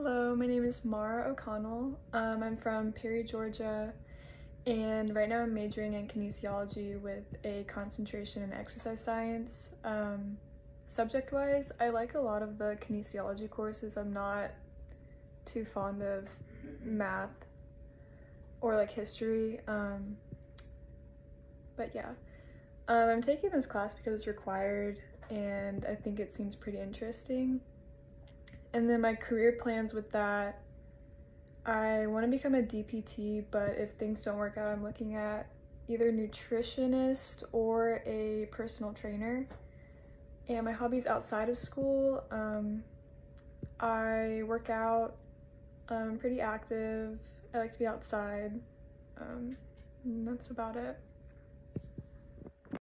Hello, my name is Maura O'Connell. Um, I'm from Perry, Georgia, and right now I'm majoring in kinesiology with a concentration in exercise science. Um, Subject-wise, I like a lot of the kinesiology courses. I'm not too fond of math or like history, um, but yeah. Um, I'm taking this class because it's required and I think it seems pretty interesting. And then my career plans with that, I want to become a DPT, but if things don't work out, I'm looking at either nutritionist or a personal trainer. And my hobbies outside of school, um, I work out, I'm pretty active, I like to be outside, um, that's about it.